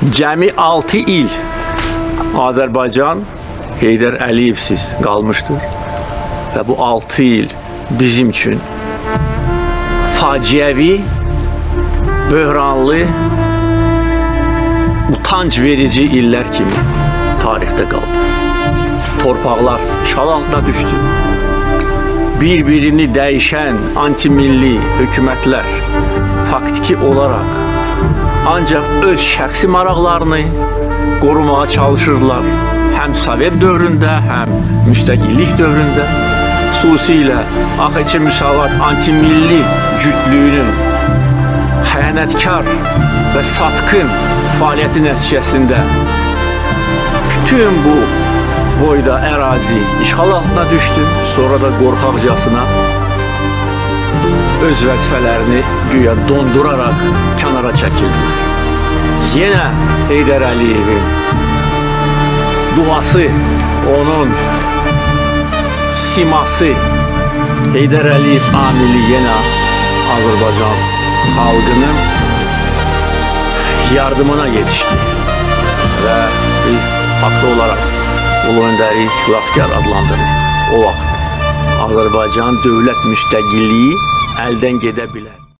Cəmi 6 il Azərbaycan Heydər Əliyevsiz qalmışdır. Və bu 6 il bizim üçün faciəvi, böhranlı, utanc verici illər kimi tarixdə qaldı. Torpaqlar işğal altına düşdü. Bir-birini dəyişən antimilli hökumətlər faktiki olaraq ancaq öz şəxsi maraqlarını qorumağa çalışırlar. Həm Sovet dövründə, həm müstəqillik dövründə. Xüsusilə AXC Müsavat antimilli cütlüyünün xəyanətkar və satqın fəaliyyəti nəticəsində bütün bu boyda ərazi işğal altına düşdü. Sonra da qorxaqcasına öz vəzifələrini güya donduraraq kənara çəkildilər. Yenə Heydər Əliyevin duası, onun siması Heydər Əliyev amili yenə Azərbaycan xalqının yardımına yetişdi və biz haqlı olaraq Ulu Öndəri xilaskar adlandırır. O vaxt Azərbaycan dövlət müstəqilliyi elden gidebilir.